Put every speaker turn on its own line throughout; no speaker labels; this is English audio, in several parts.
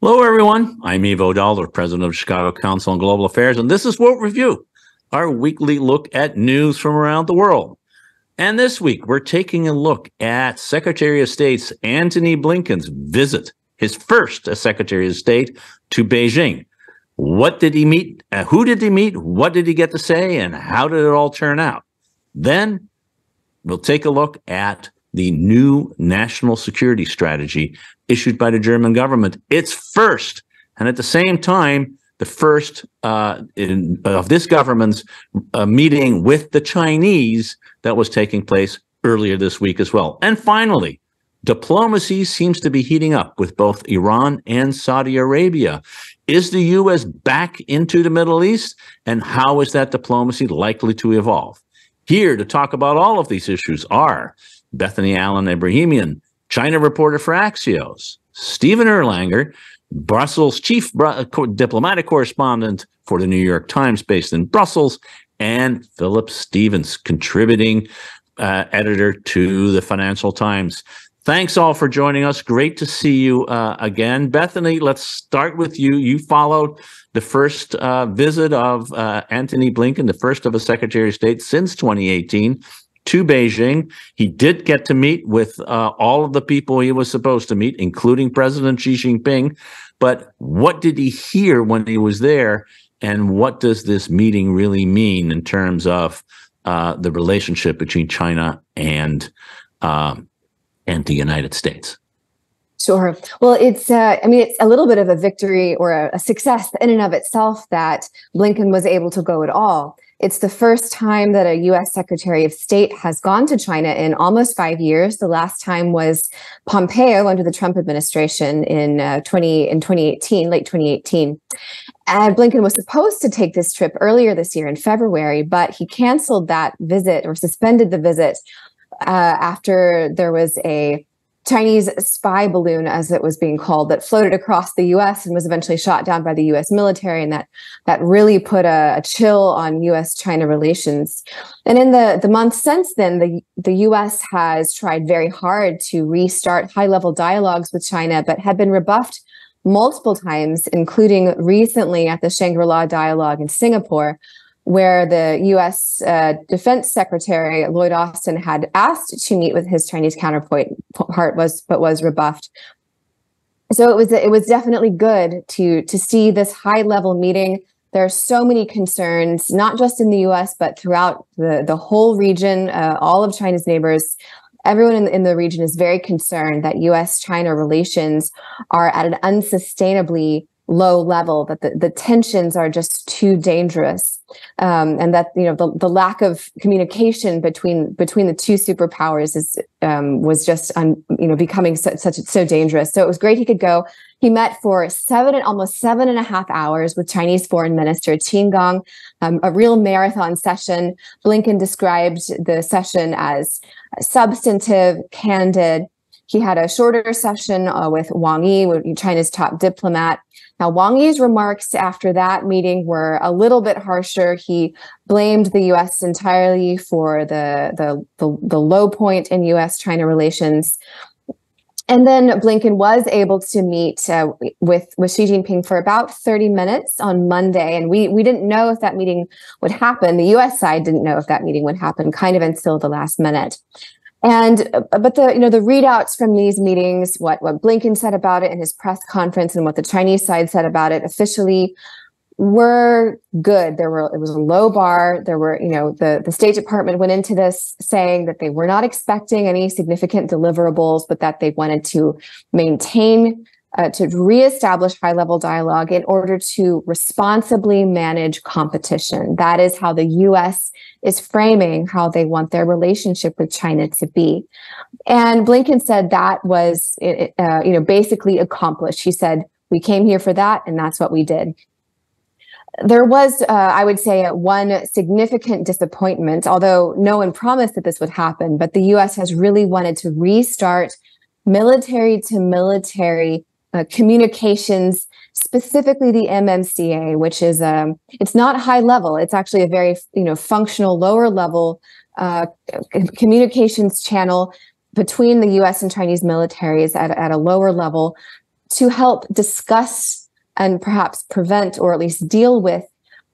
Hello, everyone. I'm Ivo Daalder, president of Chicago Council on Global Affairs, and this is World Review, our weekly look at news from around the world. And this week, we're taking a look at Secretary of State's Antony Blinken's visit, his first as Secretary of State to Beijing. What did he meet? Uh, who did he meet? What did he get to say? And how did it all turn out? Then we'll take a look at the new national security strategy issued by the German government. It's first, and at the same time, the first uh, in, of this government's uh, meeting with the Chinese that was taking place earlier this week as well. And finally, diplomacy seems to be heating up with both Iran and Saudi Arabia. Is the U.S. back into the Middle East? And how is that diplomacy likely to evolve? Here to talk about all of these issues are Bethany Allen Ebrahimian, China reporter for Axios, Steven Erlanger, Brussels chief uh, diplomatic correspondent for the New York Times based in Brussels, and Philip Stephens, contributing uh, editor to the Financial Times. Thanks all for joining us. Great to see you uh, again. Bethany, let's start with you. You followed the first uh, visit of uh, Antony Blinken, the first of a Secretary of State since 2018 to Beijing. He did get to meet with uh, all of the people he was supposed to meet, including President Xi Jinping. But what did he hear when he was there? And what does this meeting really mean in terms of uh, the relationship between China and um, and the United States?
Sure. Well, it's, uh, I mean, it's a little bit of a victory or a, a, success in and of itself that Blinken was able to go at all. It's the first time that a US Secretary of State has gone to China in almost five years. The last time was Pompeo under the Trump administration in uh, 20 in 2018, late 2018. And Blinken was supposed to take this trip earlier this year in February, but he canceled that visit or suspended the visit uh, after there was a Chinese spy balloon, as it was being called, that floated across the U.S. and was eventually shot down by the U.S. military, and that that really put a, a chill on U.S.-China relations. And in the the months since then, the the U.S. has tried very hard to restart high-level dialogues with China, but had been rebuffed multiple times, including recently at the Shangri-La dialogue in Singapore, where the U.S. Uh, Defense Secretary Lloyd Austin had asked to meet with his Chinese counterpart, was but was rebuffed. So it was it was definitely good to to see this high level meeting. There are so many concerns, not just in the U.S. but throughout the the whole region. Uh, all of China's neighbors, everyone in, in the region is very concerned that U.S.-China relations are at an unsustainably low level. That the, the tensions are just too dangerous um, and that you know the, the lack of communication between between the two superpowers is um, was just un, you know becoming so, such so dangerous. So it was great he could go. He met for seven and almost seven and a half hours with Chinese Foreign Minister Qin Gang, um, a real marathon session. Blinken described the session as substantive, candid. He had a shorter session uh, with Wang Yi, China's top diplomat, now, Wang Yi's remarks after that meeting were a little bit harsher. He blamed the U.S. entirely for the, the, the, the low point in U.S.-China relations. And then Blinken was able to meet uh, with with Xi Jinping for about 30 minutes on Monday, and we we didn't know if that meeting would happen. The U.S. side didn't know if that meeting would happen, kind of until the last minute. And uh, but the you know the readouts from these meetings, what what Blinken said about it in his press conference, and what the Chinese side said about it officially, were good. There were it was a low bar. There were you know the the State Department went into this saying that they were not expecting any significant deliverables, but that they wanted to maintain uh, to reestablish high level dialogue in order to responsibly manage competition. That is how the US is framing how they want their relationship with China to be. And Blinken said that was, uh, you know, basically accomplished. He said, we came here for that, and that's what we did. There was, uh, I would say, one significant disappointment, although no one promised that this would happen, but the US has really wanted to restart military to military uh, communications, specifically the MMCA, which is um, it's not high level. It's actually a very you know functional lower level uh, communications channel between the U.S. and Chinese militaries at, at a lower level to help discuss and perhaps prevent or at least deal with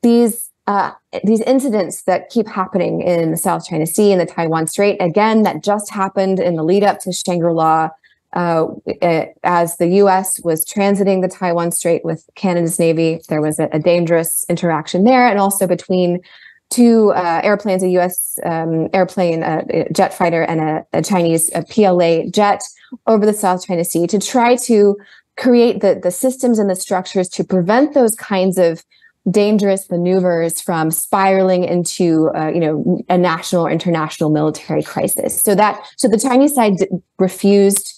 these uh, these incidents that keep happening in the South China Sea and the Taiwan Strait. Again, that just happened in the lead up to Shangri La. Uh, as the U.S. was transiting the Taiwan Strait with Canada's Navy, there was a, a dangerous interaction there, and also between two uh, airplanes, a U.S. Um, airplane, a, jet fighter, and a, a Chinese a PLA jet over the South China Sea to try to create the, the systems and the structures to prevent those kinds of dangerous maneuvers from spiraling into uh, you know a national or international military crisis so that so the chinese side refused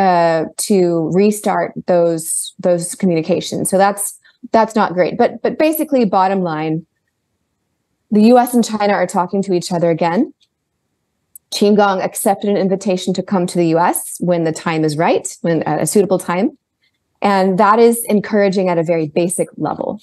uh, to restart those those communications so that's that's not great but but basically bottom line the us and china are talking to each other again Qin Gang accepted an invitation to come to the US when the time is right, when at a suitable time. And that is encouraging at a very basic level.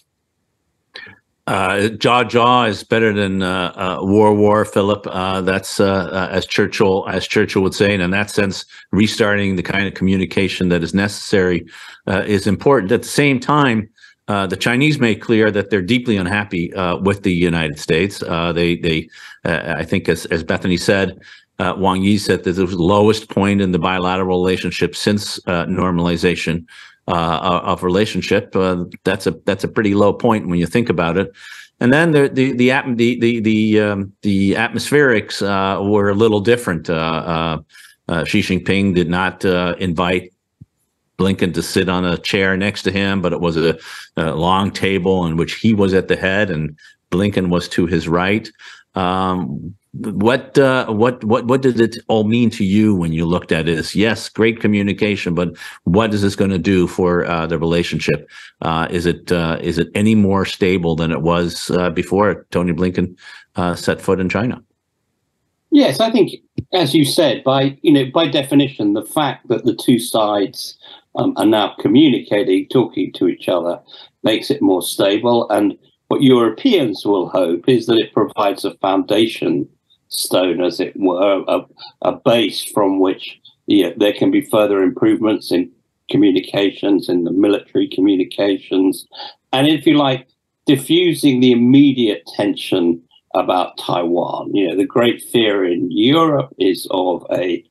Uh, jaw jaw is better than uh, uh, war war, Philip. Uh, that's uh, uh, as Churchill as Churchill would say, and in that sense, restarting the kind of communication that is necessary is important. At the same time, the Chinese made clear that they're deeply unhappy with the United States. they they I think as as Bethany said. Wang Yi said that it was the lowest point in the bilateral relationship since normalization uh, of relationship. Uh, that's a that's a pretty low point when you think about it. And then the the the the the the, um, the atmospherics uh, were a little different. Uh, uh, uh, Xi Jinping did not invite Blinken to sit on a chair next to him, but it was a, a, long table in which he was at the head and Blinken was to his right. Um, what uh, what what what did it all mean to you when you looked at this? Yes, great communication, but what is this going to do for uh, the relationship? Uh, is it uh, is it any more stable than it was uh, before Tony Blinken uh, set foot in China?
Yes, I think, as you said, by you know by definition, the fact that the two sides um, are now communicating, talking to each other, makes it more stable. And what Europeans will hope is that it provides a foundation stone, as it were, a, a base from which yeah, there can be further improvements in communications, in the military communications, and if you like, diffusing the immediate tension about Taiwan. You know, the great fear in Europe is of a,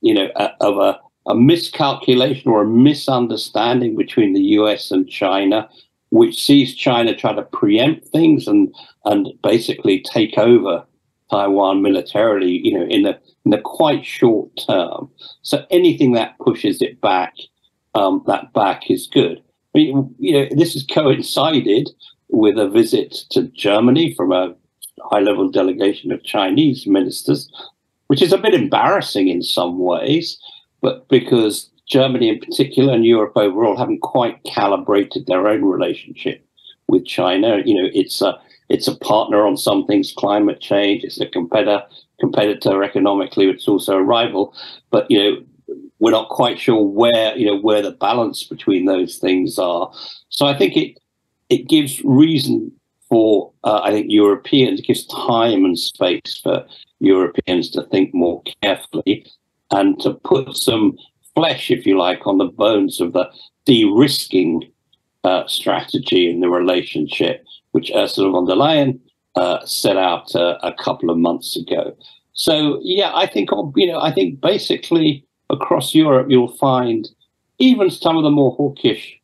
you know, a, of a, a miscalculation or a misunderstanding between the U.S. and China, which sees China try to preempt things and and basically take over Taiwan militarily, you know, in the in the quite short term. So anything that pushes it back, um, that back is good. I mean, you know, this has coincided with a visit to Germany from a high-level delegation of Chinese ministers, which is a bit embarrassing in some ways, but because Germany in particular and Europe overall haven't quite calibrated their own relationship with China. You know, it's a it's a partner on some things, climate change. It's a competitor, competitor economically. It's also a rival. But you know, we're not quite sure where you know where the balance between those things are. So I think it it gives reason for uh, I think Europeans it gives time and space for Europeans to think more carefully and to put some flesh, if you like, on the bones of the de-risking uh, strategy in the relationship which Ursula von der Leyen uh, set out uh, a couple of months ago. So yeah, I think you know, I think basically across Europe you'll find even some of the more hawkish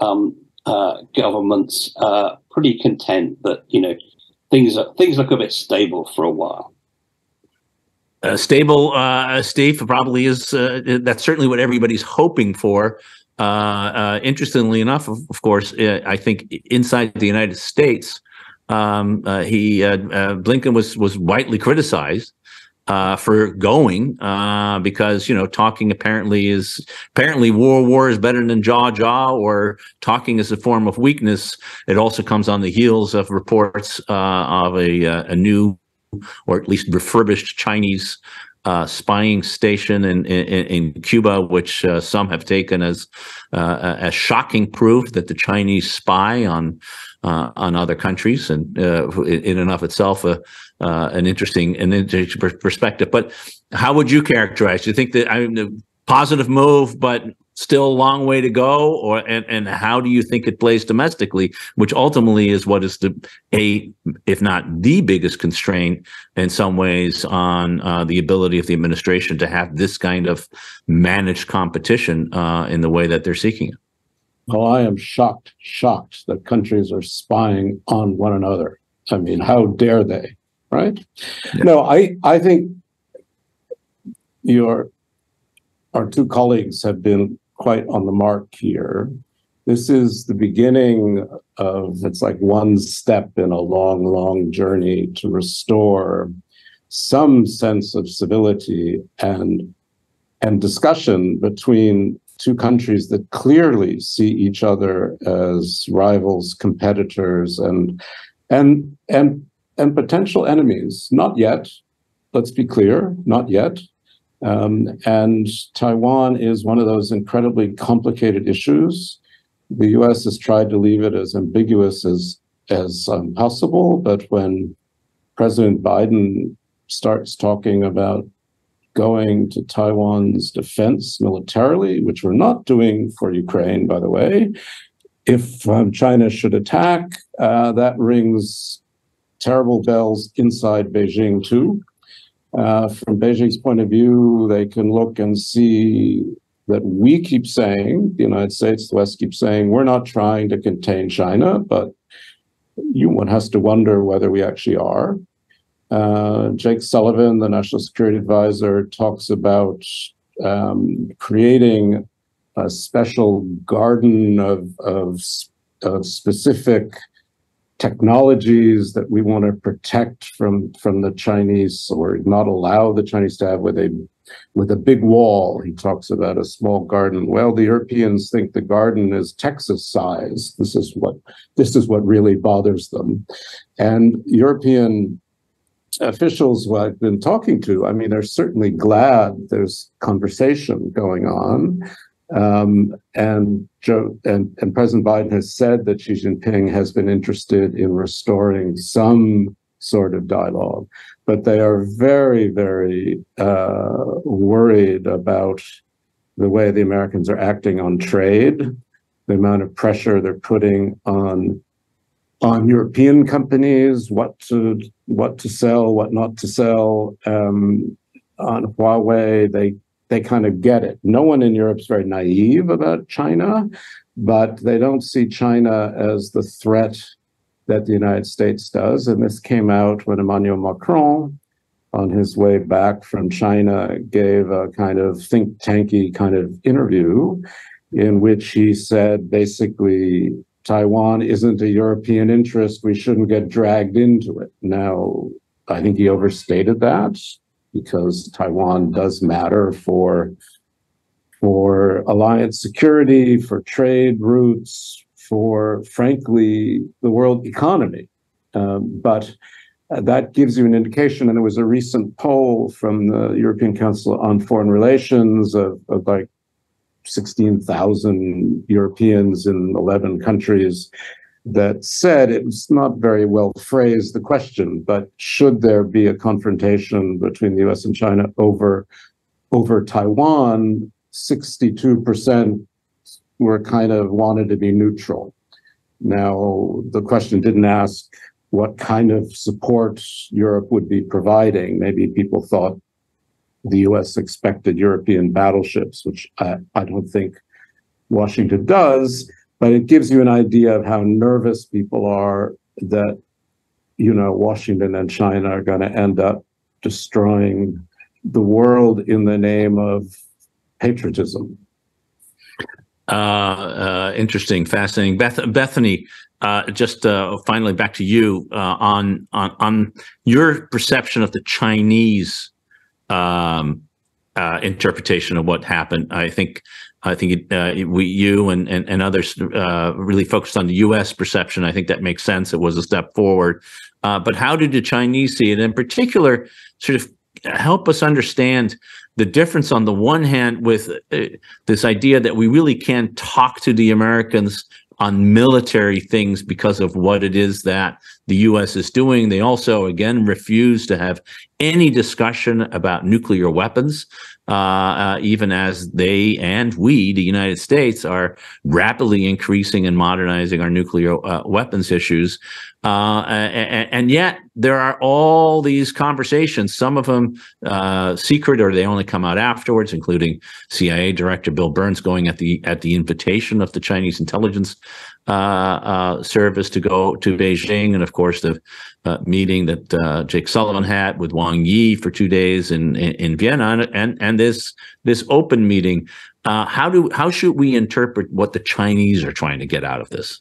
um, uh, governments uh, pretty content that you know things are, things look a bit stable for a while.
Uh, stable, uh, Steve, probably is. Uh, that's certainly what everybody's hoping for. Uh, uh, interestingly enough, of, of course, uh, I think inside the United States, um, uh, he uh, uh, Blinken was was widely criticized for going because you know talking apparently is apparently war war is better than jaw jaw or talking is a form of weakness. It also comes on the heels of reports of a a new or at least refurbished Chinese uh, spying station in, in, in Cuba, which uh, some have taken as uh, as shocking proof that the Chinese spy on uh, on other countries, and uh, in and of itself, uh, an interesting an interesting perspective. But how would you characterize? Do you think that I mean, positive move, but still a long way to go or and, and how do you think it plays domestically which ultimately is what is the a if not the biggest constraint in some ways on uh, the ability of the administration to have this kind of managed competition uh, in the way that they're seeking it.
Well i am shocked shocked that countries are spying on one another. I mean how dare they right? Yeah. no i i think your our two colleagues have been quite on the mark here. This is the beginning of it's like one step in a long, long journey to restore some sense of civility and and discussion between two countries that clearly see each other as rivals, competitors, and and and and potential enemies. Not yet. Let's be clear, not yet. Um, and Taiwan is one of those incredibly complicated issues. The US has tried to leave it as ambiguous as, as um, possible, but when President Biden starts talking about going to Taiwan's defense militarily, which we're not doing for Ukraine, by the way, if um, China should attack, uh, that rings terrible bells inside Beijing too. Uh, from Beijing's point of view, they can look and see that we keep saying, the United States, the West keeps saying, we're not trying to contain China, but you one has to wonder whether we actually are. Uh, Jake Sullivan, the national security advisor, talks about um, creating a special garden of, of, of specific technologies that we want to protect from from the Chinese or not allow the Chinese to have with a with a big wall. He talks about a small garden. Well, the Europeans think the garden is Texas size. This is what this is what really bothers them. And European officials who I've been talking to, I mean, they're certainly glad there's conversation going on. Um, and Joe and, and President Biden has said that Xi Jinping has been interested in restoring some sort of dialogue, but they are very, very uh, worried about the way the Americans are acting on trade, the amount of pressure they're putting on on European companies, what to what to sell, what not to sell. Um, on Huawei, they they kind of get it. No one in Europe's very naive about China, but they don't see China as the threat that the United States does. And this came out when Emmanuel Macron, on his way back from China, gave a kind of think tanky kind of interview in which he said basically, Taiwan isn't a European interest. We shouldn't get dragged into it. Now, I think he overstated that because Taiwan does matter for for alliance security, for trade routes, for frankly the world economy. Um, but uh, that gives you an indication. And there was a recent poll from the European Council on Foreign Relations of, of like 16,000 Europeans in 11 countries that said it was not very well phrased the question, but should there be a confrontation between the US and China over over Taiwan, 62% were kind of wanted to be neutral. Now, the question didn't ask what kind of support Europe would be providing. Maybe people thought the US expected European battleships, which I, I don't think Washington does but it gives you an idea of how nervous people are that you know Washington and China are going to end up destroying the world in the name of patriotism.
Uh, uh, interesting, fascinating. Beth, Bethany, uh, just uh, finally back to you uh, on on on your perception of the Chinese um, uh, interpretation of what happened. I think I think uh, we, you and and, and others uh, really focused on the U.S. perception. I think that makes sense. It was a step forward. Uh, but how did the Chinese see it? In particular, sort of help us understand the difference on the one hand with uh, this idea that we really can't talk to the Americans on military things because of what it is that the U.S. is doing. They also, again, refuse to have any discussion about nuclear weapons, uh, uh, even as they and we, the United States, are rapidly increasing and modernizing our nuclear uh, weapons issues. Uh, and, and, yet there are all these conversations, some of them uh, secret or they only come out afterwards, including CIA Director Bill Burns going at the at the invitation of the Chinese intelligence service to go to Beijing, and of course the uh, meeting that uh, Jake Sullivan had with Wang Yi for two days in in, in Vienna, and, and and this this open meeting. how do how should we interpret what the Chinese are trying to get out of this?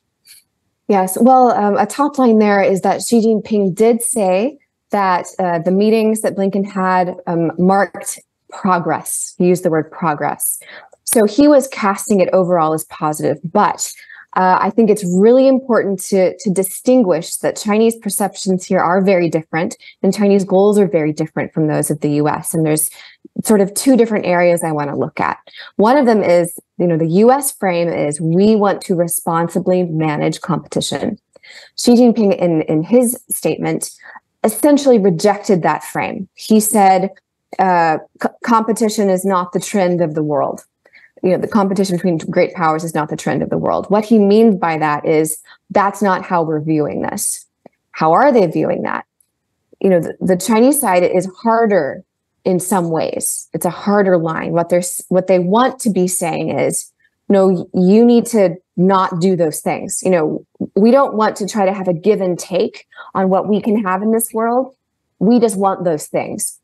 Yes. Well, um, a top line there is that Xi Jinping did say that uh, the meetings that Blinken had um, marked progress. He used the word progress. So he was casting it overall as positive. But uh, I think it's really important to, to distinguish that Chinese perceptions here are very different and Chinese goals are very different from those of the US. And there's sort of two different areas I want to look at. One of them is, you know, the US frame is we want to responsibly manage competition. Xi Jinping, in, in his statement, essentially rejected that frame. He said, uh, competition is not the trend of the world. You know, the competition between great powers is not the trend of the world. What he means by that is that's not how we're viewing this. How are they viewing that? You know, the, the Chinese side is harder in some ways. It's a harder line. What they're what they want to be saying is, no, you need to not do those things. You know, we don't want to try to have a give and take on what we can have in this world. We just want those things.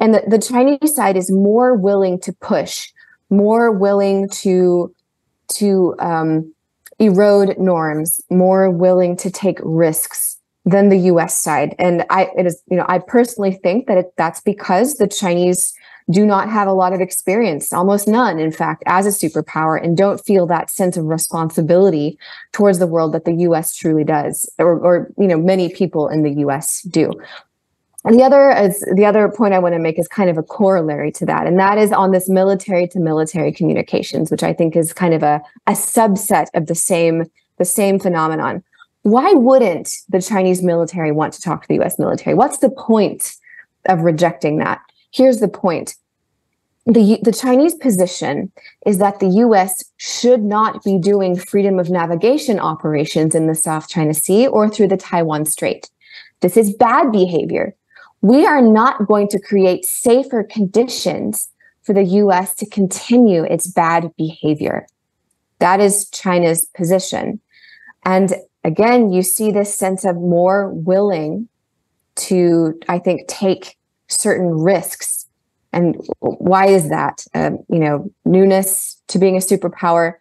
And the, the Chinese side is more willing to push, more willing to to um, erode norms, more willing to take risks than the US side. And I it is, you know, I personally think that it, that's because the Chinese do not have a lot of experience, almost none, in fact, as a superpower, and don't feel that sense of responsibility towards the world that the US truly does, or, or you know, many people in the US do. And the other is the other point I want to make is kind of a corollary to that, and that is on this military to military communications, which I think is kind of a, a subset of the same the same phenomenon why wouldn't the Chinese military want to talk to the US military? What's the point of rejecting that? Here's the point. The, the Chinese position is that the US should not be doing freedom of navigation operations in the South China Sea or through the Taiwan Strait. This is bad behavior. We are not going to create safer conditions for the US to continue its bad behavior. That is China's position. And again, you see this sense of more willing to, I think, take certain risks. And why is that? Um, you know, newness to being a superpower.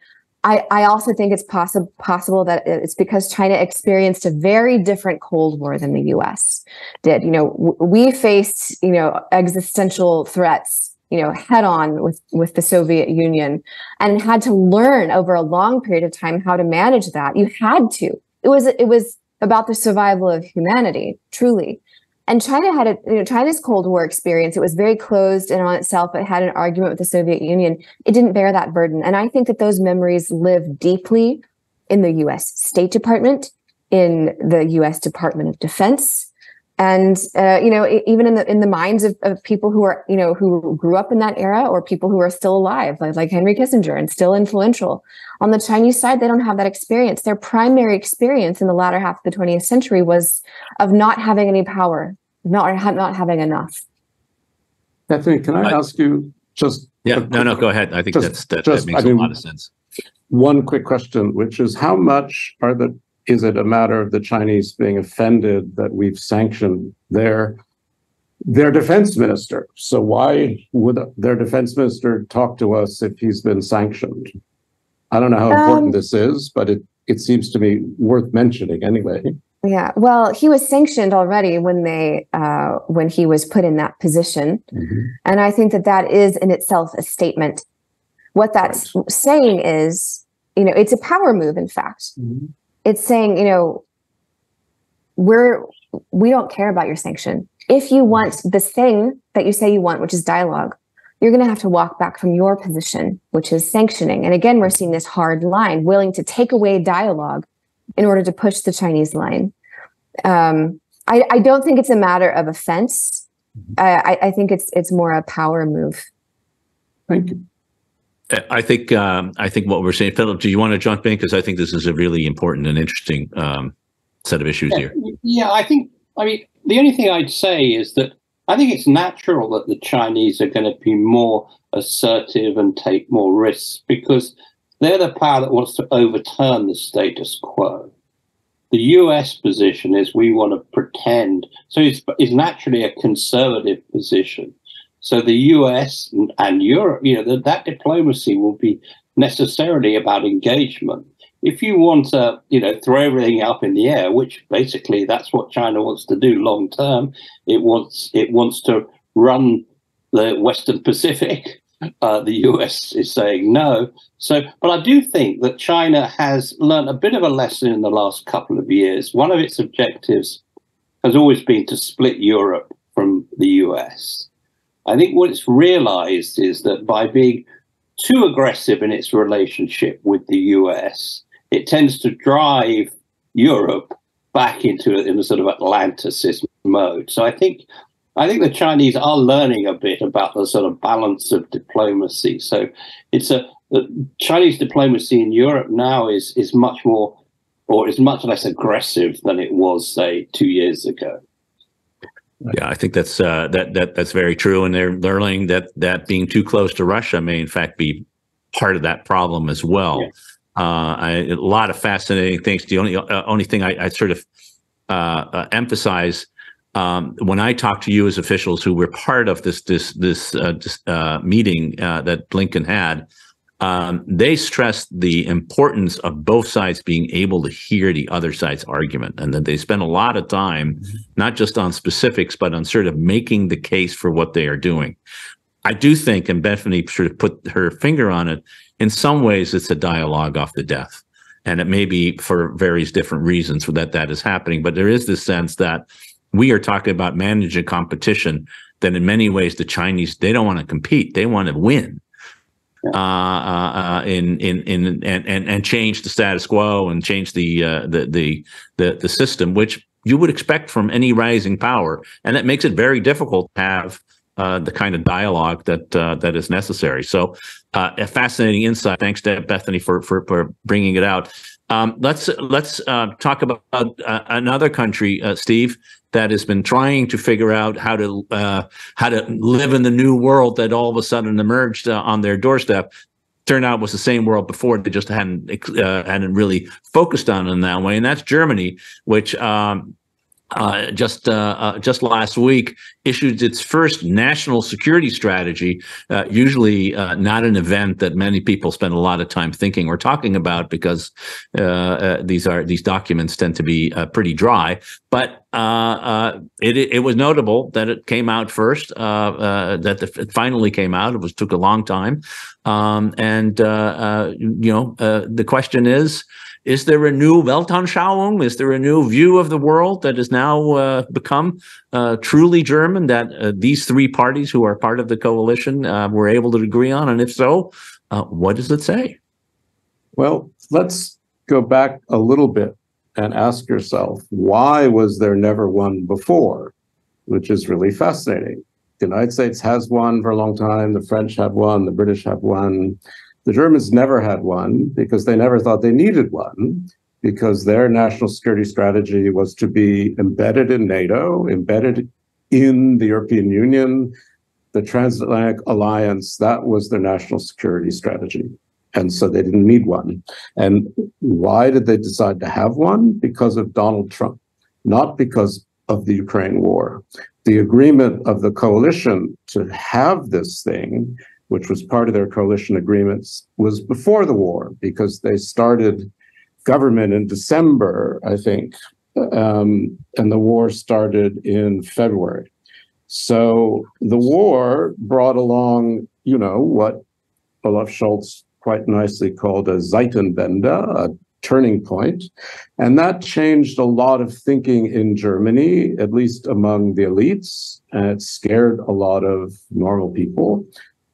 I, I also think it's possible possible that it's because China experienced a very different Cold War than the U.S. did. You know, we faced you know existential threats you know head on with with the soviet union and had to learn over a long period of time how to manage that you had to it was it was about the survival of humanity, truly. And China had a you know, China's Cold War experience. It was very closed and on itself. It had an argument with the Soviet Union. It didn't bear that burden. And I think that those memories live deeply in the US State Department, in the US Department of Defense, and uh, you know even in the in the minds of, of people who are you know who grew up in that era or people who are still alive like, like henry kissinger and still influential on the chinese side they don't have that experience. Their primary experience in the latter half of the 20th century was of not having any power not not having enough.
Bethany, can i, I ask you just
yeah no no go ahead. I think just, that's that, just, that makes I mean, a lot of sense.
one quick question which is how much are the is it a matter of the Chinese being offended that we've sanctioned their their defense minister? So why would their defense minister talk to us if he's been sanctioned? I don't know how important um, this is, but it it seems to me worth mentioning anyway.
Yeah, well, he was sanctioned already when they uh, when he was put in that position, mm-hmm. and I think that that is in itself a statement. What that's right. saying is, you know, it's a power move. In fact, mm-hmm it's saying, you know, we're we don't care about your sanction. If you want this thing that you say you want, which is dialogue, you're going to have to walk back from your position, which is sanctioning. And again, we're seeing this hard line, willing to take away dialogue in order to push the Chinese line. Um, I, I don't think it's a matter of offense. I, I think it's it's more a power move.
Thank you.
I think um, I think what we're saying, Philip. Do you want to jump in because I think this is a really important and interesting um, set of issues
yeah,
here.
Yeah, I think. I mean, the only thing I'd say is that I think it's natural that the Chinese are going to be more assertive and take more risks because they're the power that wants to overturn the status quo. The US position is we want to pretend, so it's, it's naturally a conservative position. So the US and, and Europe, you know, that, that diplomacy will be necessarily about engagement. If you want to, you know, throw everything up in the air, which basically that's what China wants to do long term, it wants it wants to run the Western Pacific. Uh, the US is saying no. So, but I do think that China has learned a bit of a lesson in the last couple of years. One of its objectives has always been to split Europe from the US. I think what it's realized is that by being too aggressive in its relationship with the US, it tends to drive Europe back into in a sort of Atlanticist mode. So I think I think the Chinese are learning a bit about the sort of balance of diplomacy. So it's a Chinese diplomacy in Europe now is is much more or is much less aggressive than it was, say, two years ago.
Yeah, I think that's uh, that that that's very true, and they're learning that that being too close to Russia may, in fact, be part of that problem as well. Yeah. Uh, I, a lot of fascinating things. The only uh, only thing I, I sort of uh, uh, emphasize um, when I talk to you as officials who were part of this this this, uh, this meeting that Blinken had, um, they stressed the importance of both sides being able to hear the other side's argument and that they spend a lot of time mm-hmm. not just on specifics but on sort of making the case for what they are doing. I do think and bethany sort of put her finger on it in some ways it's a dialogue off the death. And it may be for various different reasons that that is happening but there is this sense that we are talking about managing competition that in many ways the chinese they don't want to compete they want to win uh, uh, uh, in in in and, and and change the status quo and change the uh, the the the the system, which you would expect from any rising power, and that makes it very difficult to have uh, the kind of dialogue that uh, that is necessary. So, uh, a fascinating insight. Thanks to Bethany for for, for bringing it out. Um, let's let's talk about another country, Steve, that has been trying to figure out how to uh, how to live in the new world that all of a sudden emerged uh, on their doorstep. Turned out was the same world before. They just hadn't uh, hadn't really focused on it in that way, and that's Germany, which um, uh, just uh, uh, just last week issued its first national security strategy. Uh, usually, uh, not an event that many people spend a lot of time thinking or talking about because uh, these are these documents tend to be pretty dry. But it it was notable that it came out first. that the, it finally came out. It was took a long time, um, and you know the question is. Is there a new Weltanschauung? Is there a new view of the world that has now uh, become uh, truly German that uh, these three parties who are part of the coalition uh, were able to agree on? And if so, uh, what does it say?
Well, let's go back a little bit and ask yourself why was there never one before? Which is really fascinating. The United States has one for a long time, the French have one, the British have one. The Germans never had one because they never thought they needed one because their national security strategy was to be embedded in NATO, embedded in the European Union, the transatlantic alliance. That was their national security strategy. And so they didn't need one. And why did they decide to have one? Because of Donald Trump, not because of the Ukraine war. The agreement of the coalition to have this thing which was part of their coalition agreements, was before the war because they started government in December, I think, um, and the war started in February. So the war brought along, you know, what Olaf Scholz quite nicely called a Zeitenwende, a turning point. And that changed a lot of thinking in Germany, at least among the elites. And it scared a lot of normal people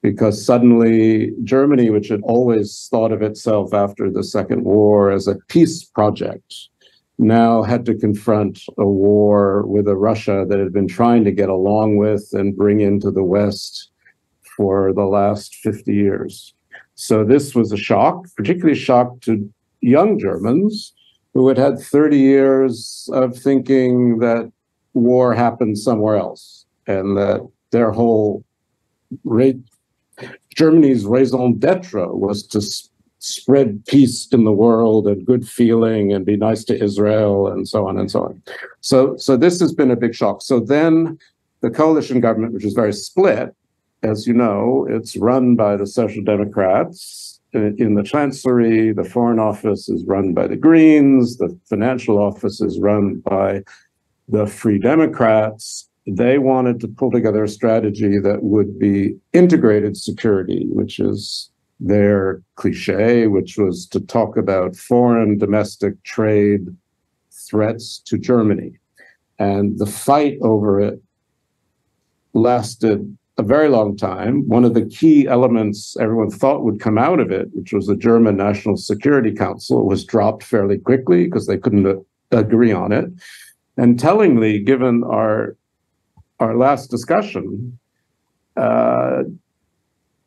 because suddenly Germany, which had always thought of itself after the Second War as a peace project, now had to confront a war with a Russia that had been trying to get along with and bring into the West for the last 50 years. So this was a shock, particularly a shock to young Germans who had had 30 years of thinking that war happened somewhere else and that their whole rate, Germany's raison d'etre was to spread peace in the world and good feeling and be nice to Israel and so on and so on. So, so this has been a big shock. So then the coalition government, which is very split, as you know, it's run by the Social Democrats. In the Chancellery, the Foreign Office is run by the Greens, the Financial Office is run by the Free Democrats. They wanted to pull together a strategy that would be integrated security, which is their cliche, which was to talk about foreign domestic trade threats to Germany. And the fight over it lasted a very long time. One of the key elements everyone thought would come out of it, which was the German National Security Council, was dropped fairly quickly because they couldn't agree on it. And tellingly, given our our last discussion, uh,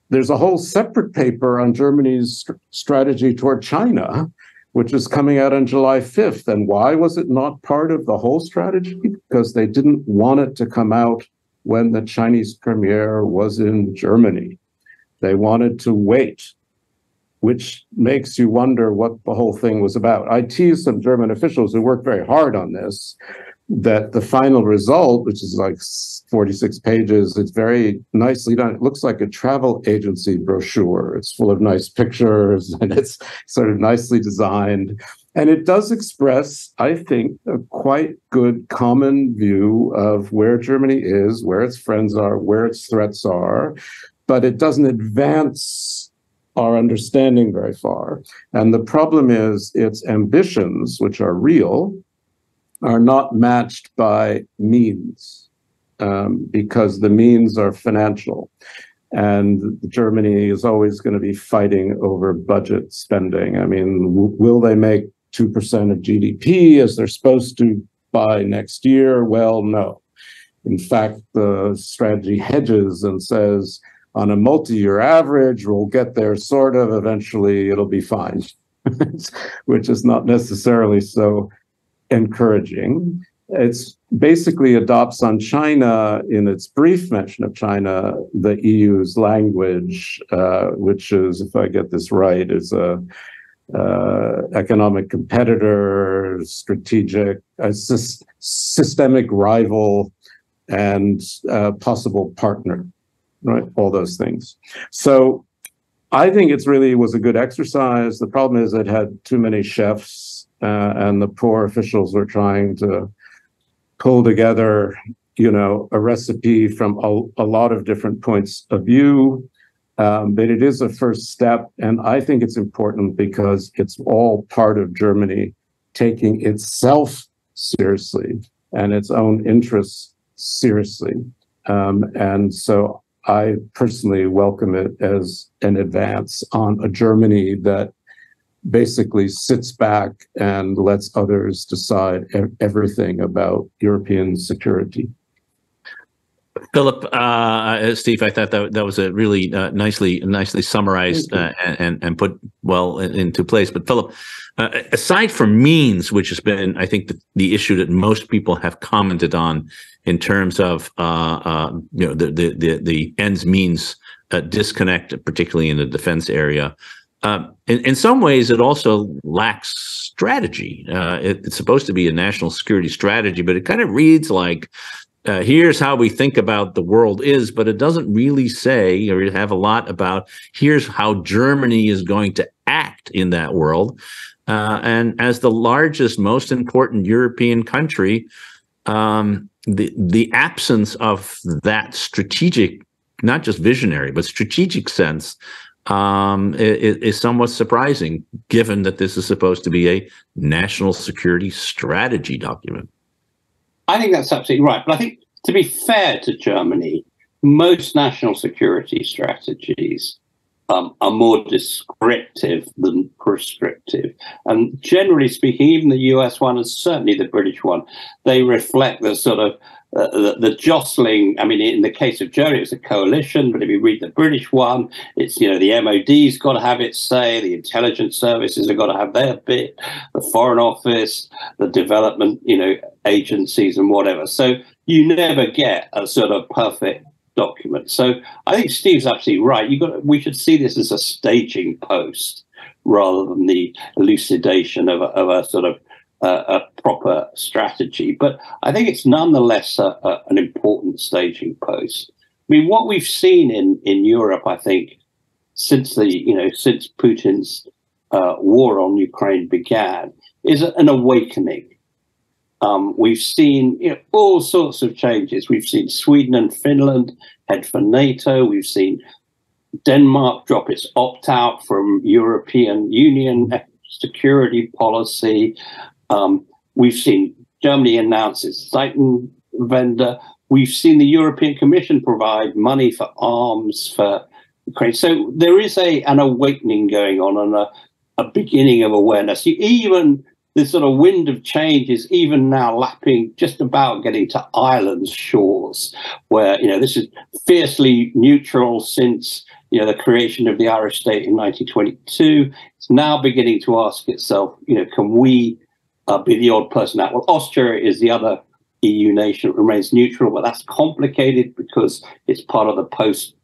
there's a whole separate paper on Germany's st- strategy toward China, which is coming out on July 5th. And why was it not part of the whole strategy? Because they didn't want it to come out when the Chinese premier was in Germany. They wanted to wait, which makes you wonder what the whole thing was about. I teased some German officials who worked very hard on this that the final result, which is like 46 pages, it's very nicely done. It looks like a travel agency brochure. It's full of nice pictures and it's sort of nicely designed. And it does express, I think, a quite good common view of where Germany is, where its friends are, where its threats are, but it doesn't advance our understanding very far. And the problem is its ambitions, which are real, are not matched by means um, because the means are financial. And Germany is always going to be fighting over budget spending. I mean, w- will they make 2% of GDP as they're supposed to by next year? Well, no. In fact, the strategy hedges and says on a multi year average, we'll get there sort of, eventually it'll be fine, which is not necessarily so encouraging. It's basically adopts on China in its brief mention of China the EU's language, uh, which is, if I get this right, is a uh, economic competitor, strategic, uh, sy- systemic rival, and uh, possible partner, right? All those things. So I think it's really was a good exercise. The problem is it had too many chefs, uh, and the poor officials were trying to pull together, you know, a recipe from a, a lot of different points of view. Um, but it is a first step. And I think it's important because it's all part of Germany taking itself seriously and its own interests seriously. Um, and so I personally welcome it as an advance on a Germany that basically sits back and lets others decide everything about European security.
Philip, uh, uh, Steve, I thought that that was a really uh, nicely nicely summarized uh, and and put well into place. But Philip, uh, aside from means, which has been, I think, the, the, issue that most people have commented on in terms of uh, you know the the the, the ends means disconnect, particularly in the defense area. In, in some ways, it also lacks strategy. It, it's supposed to be a national security strategy, but it kind of reads like uh, here's how we think about the world is, but it doesn't really say or have a lot about here's how Germany is going to act in that world. Uh, and as the largest, most important European country, um, the the absence of that strategic, not just visionary, but strategic sense um, is, is, somewhat surprising, given that this is supposed to be a national security strategy document.
I think that's absolutely right. But I think, to be fair to Germany, most national security strategies um, are more descriptive than prescriptive. And generally speaking, even the US one and certainly the British one, they reflect the sort of uh, the, the, jostling. I mean, in the case of Germany, it's a coalition, but if you read the British one, it's, you know, the MOD's got to have its say, the intelligence services have got to have their bit, the Foreign Office, the development, you know, agencies and whatever. So you never get a sort of perfect document. So I think Steve's absolutely right. You got we should see this as a staging post rather than the elucidation of a, of a sort of a proper strategy. But I think it's nonetheless a, a, an important staging post. I mean, what we've seen in in Europe, I think, since the you know since Putin's uh, war on Ukraine began, is an awakening. Um, we've seen you know, all sorts of changes. We've seen Sweden and Finland head for NATO. We've seen Denmark drop its opt out from European Union security policy. Um, we've seen Germany announce its Zeitenwende. We've seen the European Commission provide money for arms for Ukraine. So there is a an awakening going on and a, a beginning of awareness. You, even this sort of wind of change is even now lapping just about getting to Ireland's shores, where you know this is fiercely neutral since you know the creation of the Irish state in 1922. It's now beginning to ask itself, you know, can we uh, be the odd person out. Well, Austria is the other EU nation that remains neutral, but that's complicated because it's part of the post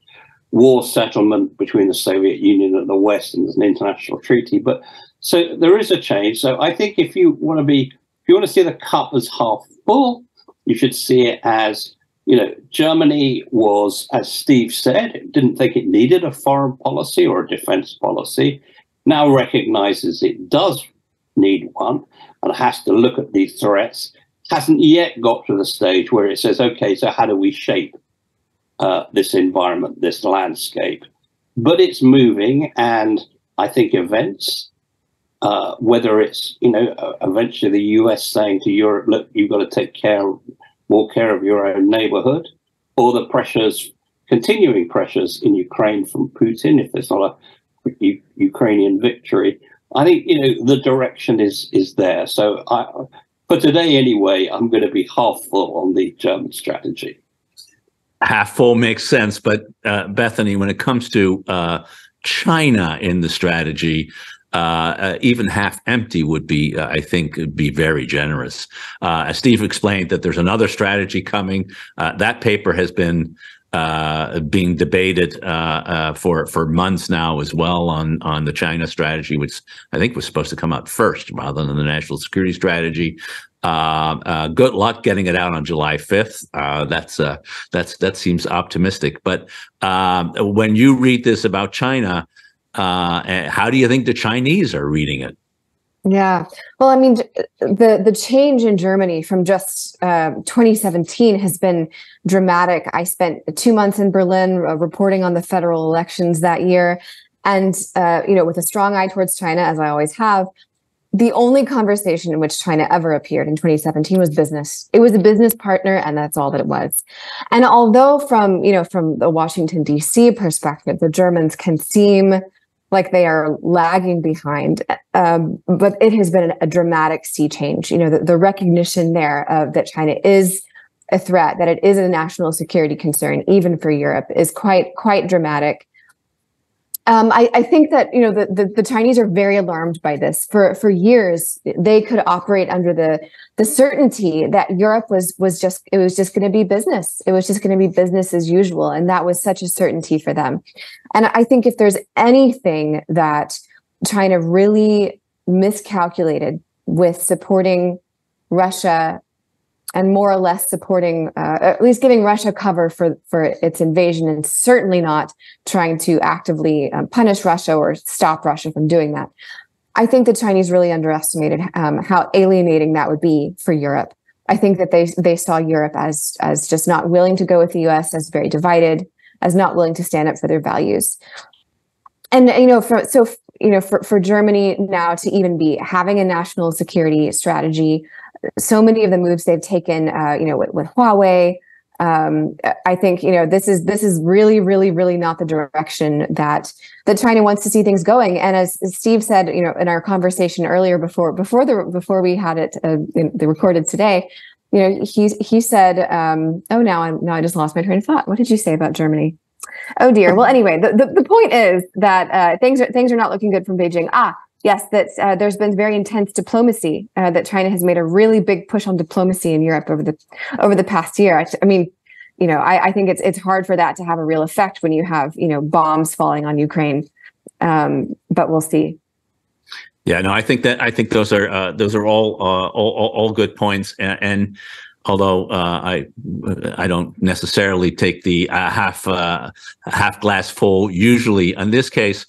war settlement between the Soviet Union and the West, and there's an international treaty. But so there is a change. So I think if you want to be, if you want to see the cup as half full, you should see it as, you know, Germany was, as Steve said, didn't think it needed a foreign policy or a defense policy, now recognizes it does need one and has to look at these threats, hasn't yet got to the stage where it says, okay, so how do we shape uh, this environment, this landscape? But it's moving, and I think events, uh, whether it's you know uh, eventually the US saying to Europe, look, you've got to take care, more care of your own neighborhood, or the pressures, continuing pressures in Ukraine from Putin, if there's not a U- Ukrainian victory, I think you know the direction is is there. So I, for today anyway, I'm going to be half full on the German strategy.
Half full makes sense, but uh, Bethany, when it comes to uh, China in the strategy, uh, uh, even half empty would be, uh, I think, be very generous. Uh, as Steve explained, that there's another strategy coming. That paper has been uh, being debated uh, uh, for for months now as well on on the China strategy, which I think was supposed to come out first rather than the national security strategy. Uh, uh, good luck getting it out on July fifth. Uh, that's that's that seems optimistic. But um, when you read this about China, how do you think the Chinese are reading it?
Yeah. Well, I mean, the the change in Germany from just uh, 2017 has been dramatic. I spent two months in Berlin uh, reporting on the federal elections that year, and uh, you know, with a strong eye towards China, as I always have. The only conversation in which China ever appeared in 2017 was business. It was a business partner, and that's all that it was. And although, from you know, from the Washington D.C. perspective, the Germans can seem like they are lagging behind. Um, but it has been a dramatic sea change. You know, the, the recognition there of that China is a threat, that it is a national security concern, even for Europe, is quite quite dramatic. Um, I, I, think that you know the, the, the Chinese are very alarmed by this. For for years, they could operate under the the certainty that Europe was was just it was just going to be business. It was just going to be business as usual, and that was such a certainty for them. And I think if there's anything that China really miscalculated with supporting Russia and more or less supporting, uh, at least giving Russia cover for for its invasion, and certainly not trying to actively um, punish Russia or stop Russia from doing that. I think the Chinese really underestimated um, how alienating that would be for Europe. I think that they they saw Europe as as just not willing to go with the U.S. as very divided, as not willing to stand up for their values. And you know, for, so you know, for for Germany now to even be having a national security strategy so many of the moves they've taken, uh, you know, with, with Huawei, um, I think you know this is this is really, really, really not the direction that that China wants to see things going. And as Steve said, you know, in our conversation earlier before before the before we had it uh, the recorded today, you know, he he said, um, "Oh, now I now I just lost my train of thought. What did you say about Germany?" Oh dear. Well, anyway, the, the, the point is that uh, things are things are not looking good from Beijing. Ah, yes, that uh, there's been very intense diplomacy. Uh, that China has made a really big push on diplomacy in Europe over the over the past year. I, I mean, you know, I, I, think it's it's hard for that to have a real effect when you have you know bombs falling on Ukraine. Um, but we'll see.
Yeah, no, I think that I think those are uh, those are all, uh, all, all all good points, and, and although uh, I I don't necessarily take the uh, half uh, half glass full. Usually, in this case,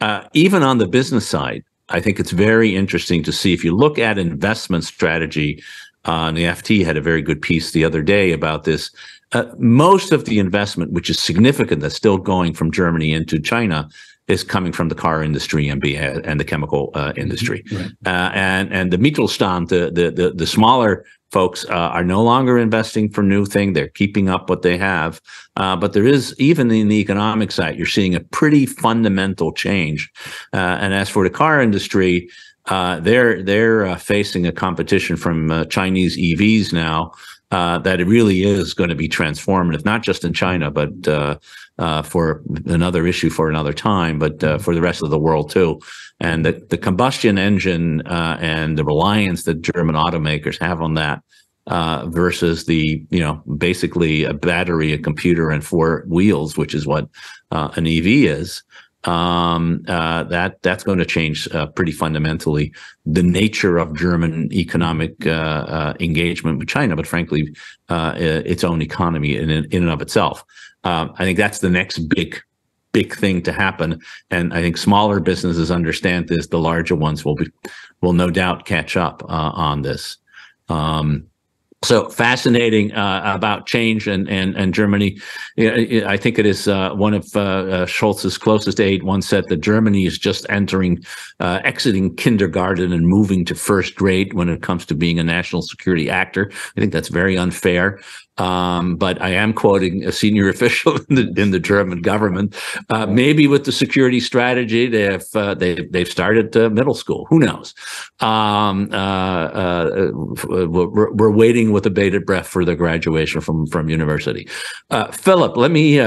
uh, even on the business side, I think it's very interesting to see if you look at investment strategy. Uh, the FT had a very good piece the other day about this. Uh, most of the investment, which is significant, that's still going from Germany into China, is coming from the car industry and be and the chemical uh, industry, right. uh, and and the Mittelstand, the the the, the smaller folks uh, are no longer investing for new thing. They're keeping up what they have, uh, but there is even in the economic side, you're seeing a pretty fundamental change. Uh, and as for the car industry, uh, they're they're facing a competition from Chinese EVs now. Uh, that it really is going to be transformative, not just in China, but uh, uh, for another issue for another time, but uh, for the rest of the world too. And the, the combustion engine uh, and the reliance that German automakers have on that uh, versus the, you know, basically a battery, a computer, and four wheels, which is what an EV is. Um, uh, that that's going to change pretty fundamentally the nature of German economic engagement with China, but frankly, its own economy in in and of itself. Um, I think that's the next big big thing to happen and i think smaller businesses understand this the larger ones will be will no doubt catch up uh, on this um, so fascinating uh, about change and and and Germany. I think it is uh, one of uh, uh Scholz's closest aide once said that Germany is just entering, uh, exiting kindergarten and moving to first grade when it comes to being a national security actor. I think that's very unfair. Um, but I am quoting a senior official in the, in the German government. Uh, maybe with the security strategy, they have uh, they they've started uh, middle school. Who knows? Um, uh, uh, we're, we're, waiting with a bated breath for the graduation from from university. Uh, Philip, let me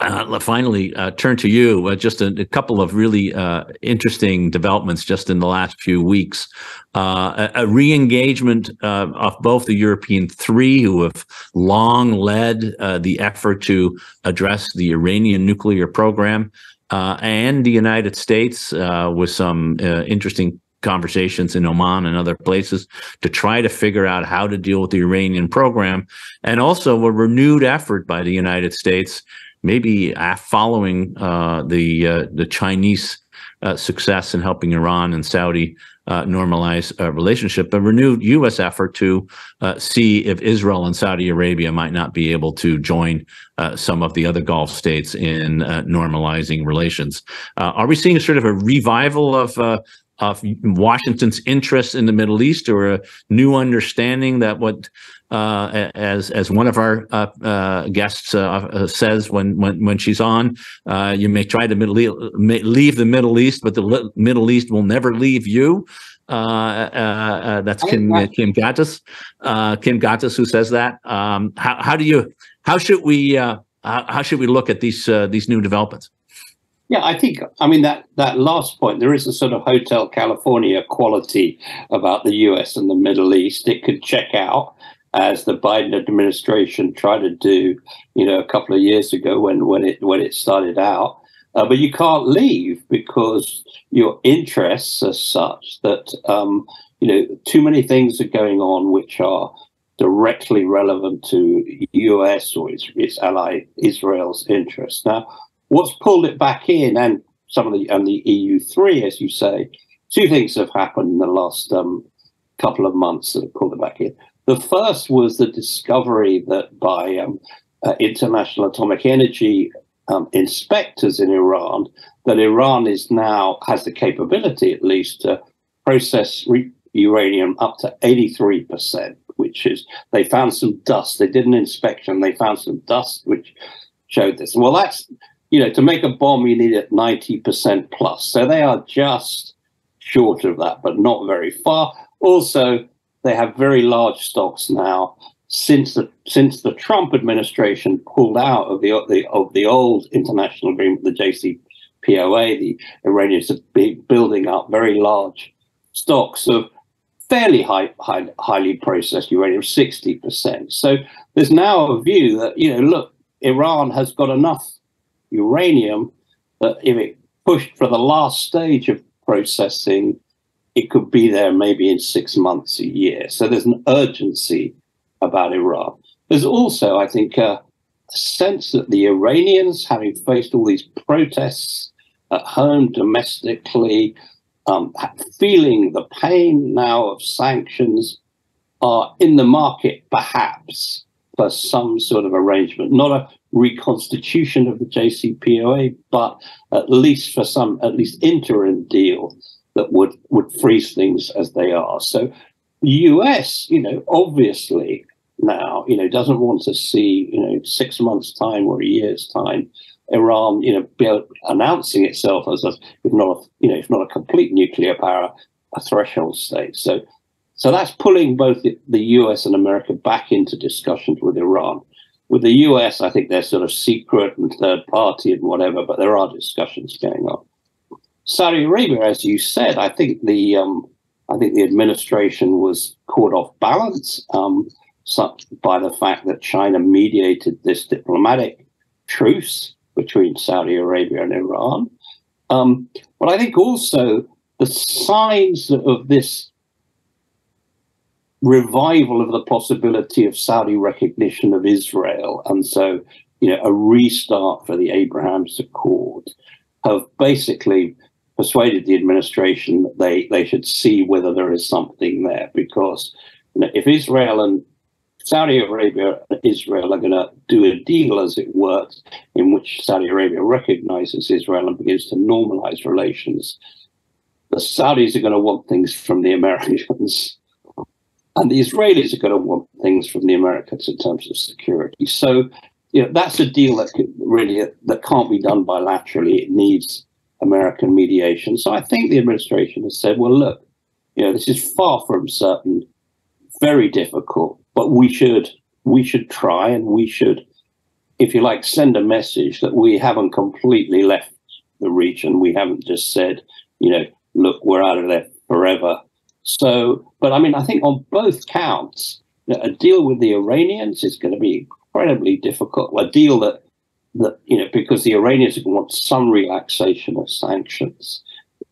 uh, finally, uh, turn to you. Uh, just a, a, couple of really uh, interesting developments just in the last few weeks. Uh, a, a re-engagement uh, of both the European three, who have long led the effort to address the Iranian nuclear program, and the United States, with some interesting conversations in Oman and other places to try to figure out how to deal with the Iranian program, and also a renewed effort by the United States maybe following uh, the uh, the Chinese uh, success in helping Iran and Saudi uh, normalize a relationship, a renewed U.S. effort to uh, see if Israel and Saudi Arabia might not be able to join uh, some of the other Gulf states in normalizing relations. are we seeing sort of a revival of of Washington's interest in the Middle East, or a new understanding that what uh, as as one of our uh, uh, guests uh, uh, says when when when she's on. Uh, you may try to leave the Middle East, but the Middle East will never leave you. that's Kim Kim Ghattas, Kim Ghattas, who says that. Um, how how do you how should we how, how should we look at these these new developments?
Yeah, I think, I mean, that, that last point, there is a sort of Hotel California quality about the US and the Middle East. It could check out as the Biden administration tried to do, you know, a couple of years ago when when it when it started out. Uh, but you can't leave because your interests are such that um, you know too many things are going on which are directly relevant to U.S. or its, its ally Israel's interests. Now, what's pulled it back in, and some of the and the EU three, as you say, two things have happened in the last um, couple of months that have pulled it back in. The first was the discovery that by um, uh, International Atomic Energy um, inspectors in Iran, that Iran is now has the capability, at least, to process re- uranium up to 83%, which is, they found some dust. They did an inspection, they found some dust which showed this. Well, that's, you know, to make a bomb, you need it 90% plus. So they are just short of that, but not very far. Also, they have very large stocks now since the since the Trump administration pulled out of the, the of the old international agreement, the JCPOA, the Iranians been building up very large stocks of fairly high, high highly processed uranium, sixty percent. So there's now a view that you know, look, Iran has got enough uranium that if it pushed for the last stage of processing, it could be there maybe in six months, a year. So there's an urgency about Iran. There's also, I think, a sense that the Iranians, having faced all these protests at home, domestically, um, feeling the pain now of sanctions, are in the market perhaps for some sort of arrangement, not a reconstitution of the JCPOA, but at least for some, at least interim deal that would would freeze things as they are. So the US, you know, obviously now, you know, doesn't want to see, you know, six months' time or a year's time, Iran, you know, be announcing itself as a, if not, a, you know, if not a complete nuclear power, a threshold state. So, so that's pulling both the, the US and America back into discussions with Iran. With the US, I think they're sort of secret and third party and whatever, but there are discussions going on. Saudi Arabia, as you said, I think the um, I think the administration was caught off balance. Um, by the fact that China mediated this diplomatic truce between Saudi Arabia and Iran. Um, but I think also the signs of this revival of the possibility of Saudi recognition of Israel, and so you know a restart for the Abraham's Accord, have basically persuaded the administration that they they should see whether there is something there because you know, if Israel and Saudi Arabia and Israel are going to do a deal, as it were, in which Saudi Arabia recognizes Israel and begins to normalize relations. The Saudis are going to want things from the Americans, and the Israelis are going to want things from the Americans in terms of security. So, you know, that's a deal that really that can't be done bilaterally. It needs American mediation. So, I think the administration has said, "Well, look, you know, this is far from certain, very difficult." but we should we should try and we should, if you like, send a message that we haven't completely left the region. We haven't just said, you know, look, we're out of there forever. So, but I mean, I think on both counts, a deal with the Iranians is going to be incredibly difficult. A deal that that you know, because the Iranians want some relaxation of sanctions,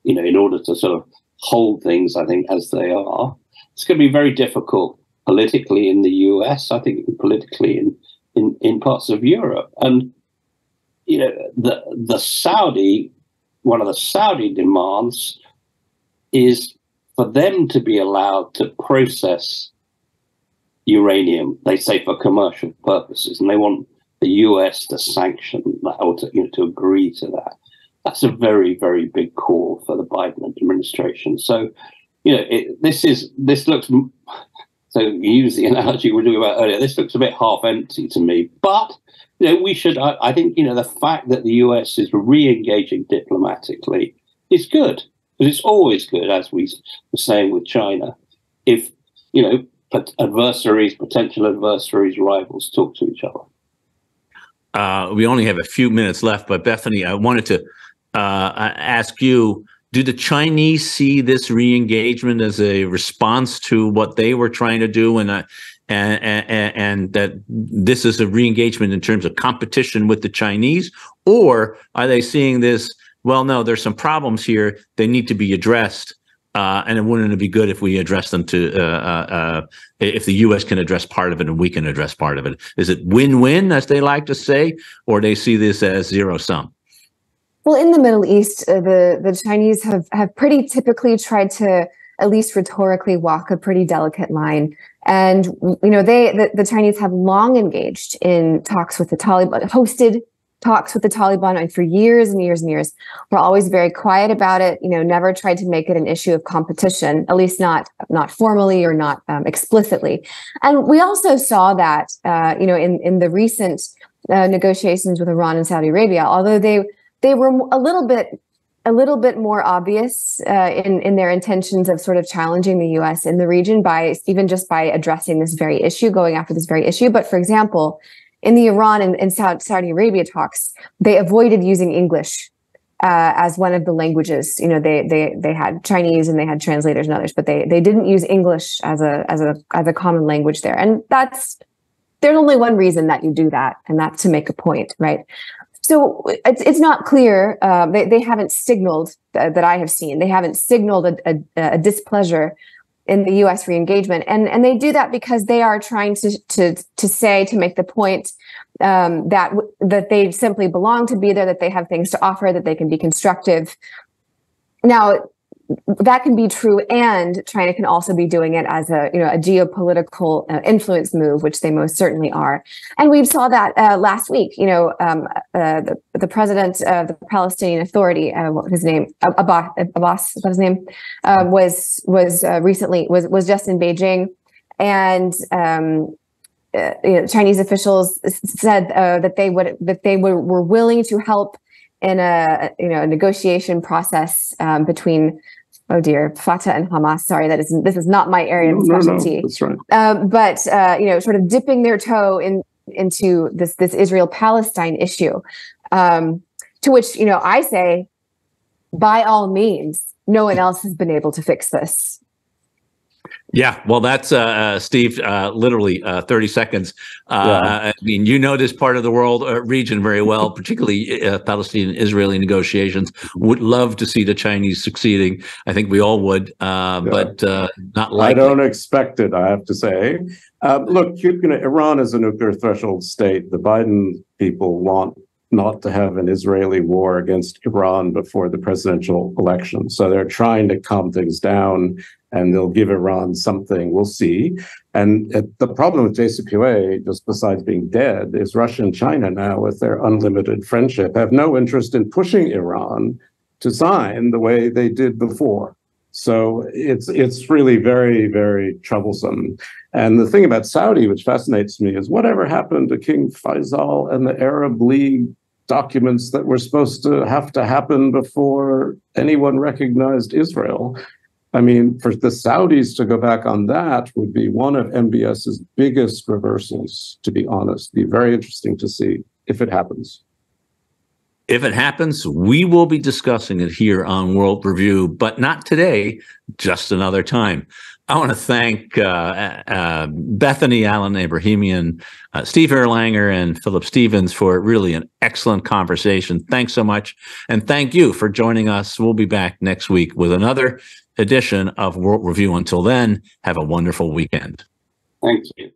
you know, in order to sort of hold things, I think, as they are. It's going to be very difficult politically in the US, I think politically in, in, in parts of Europe. And you know, the the Saudi, one of the Saudi demands is for them to be allowed to process uranium, they say for commercial purposes, and they want the US to sanction that or to, you know, to agree to that. That's a very, very big call for the Biden administration. So, you know, it, this is this looks so use the analogy we were doing about earlier. This looks a bit half empty to me, but you know we should. I, I think you know the fact that the US is re-engaging diplomatically is good because it's always good, as we were saying with China. If you know adversaries, potential adversaries, rivals talk to each other.
Uh, we only have a few minutes left, but Bethany, I wanted to uh, ask you do the Chinese see this re-engagement as a response to what they were trying to do, and uh, and, and, and that this is a re-engagement in terms of competition with the Chinese, or are they seeing this? Well, no, there's some problems here. They need to be addressed, uh, and it wouldn't it be good if we address them to uh, uh, uh if the U.S. can address part of it and we can address part of it? Is it win-win, as they like to say, or they see this as zero sum?
Well, in the Middle East, uh, the the Chinese have have pretty typically tried to at least rhetorically walk a pretty delicate line. And you know, they the, the Chinese have long engaged in talks with the Taliban, hosted talks with the Taliban and for years and years and years. We're always very quiet about it. You know, never tried to make it an issue of competition, at least not not formally or not um, explicitly. And we also saw that, uh, you know, in in the recent uh, negotiations with Iran and Saudi Arabia, although they they were a little bit a little bit more obvious uh, in in their intentions of sort of challenging the U.S. in the region by even just by addressing this very issue, going after this very issue. But for example, in the Iran and, and Saudi Arabia talks, they avoided using English uh, as one of the languages. You know, they they they had Chinese and they had translators and others, but they they didn't use English as a as a as a common language there. And that's there's only one reason that you do that, and that's to make a point, right? So it's it's not clear. Uh, they they haven't signaled th- that I have seen. They haven't signaled a, a, a displeasure in the U.S. reengagement, and and they do that because they are trying to to to say to make the point um, that that they simply belong to be there, that they have things to offer, that they can be constructive. Now, that can be true and china can also be doing it as a you know a geopolitical uh, influence move which they most certainly are. And we saw that uh, last week you know um, uh, the, the president of the palestinian authority uh, what his name abbas abbas what his name? Uh, was was uh, recently was was just in beijing. And um, you know, Chinese officials said that they would that they were, were willing to help in a you know a negotiation process um, between oh dear, Fatah and Hamas. Sorry, that is this is not my area of specialty.
No, no, that's right.
Um, but uh, you know, sort of dipping their toe in into this this Israel Palestine issue, um, to which you know I say, by all means, no one else has been able to fix this.
Yeah, well, that's uh, uh, Steve. Uh, literally uh, thirty seconds. Uh, yeah. I mean, you know this part of the world uh, region very well, particularly Palestinian-Israeli negotiations. Would love to see the Chinese succeeding. I think we all would, yeah. but not likely.
I don't expect it. I have to say. look, you know, Iran is a nuclear threshold state. The Biden people want not to have an Israeli war against Iran before the presidential election. So they're trying to calm things down and they'll give Iran something. We'll see. And uh, the problem with JCPOA, just besides being dead, is Russia and China now, with their unlimited friendship, have no interest in pushing Iran to sign the way they did before. So it's it's really very very troublesome. And the thing about Saudi, which fascinates me, is whatever happened to King Faisal and the Arab League documents that were supposed to have to happen before anyone recognized Israel. I mean, for the Saudis to go back on that would be one of MBS's biggest reversals, to be honest. Be very interesting to see if it happens.
If it happens, we will be discussing it here on World Review, but not today, just another time. I want to thank uh, uh, Bethany Allen Ebrahimian, uh, Steve Erlanger, and Philip Stephens for really an excellent conversation. Thanks so much. And thank you for joining us. We'll be back next week with another edition of World Review. Until then, have a wonderful weekend.
Thank you.